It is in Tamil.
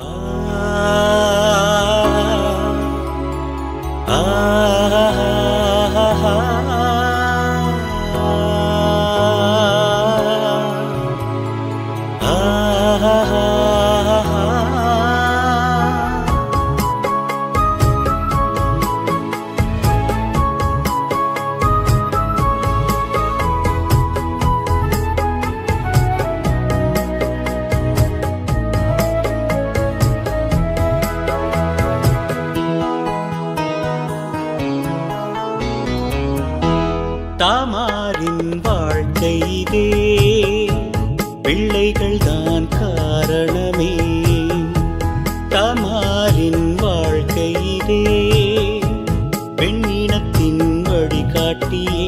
ah, ah, ah. தாமாரின் வாழ்க்கை இதே பிள்ளைகள் தான் காரணமே. தாமாரின் வாழ்க்கை இதே பெண்ணினத்தின் வழிகாட்டியே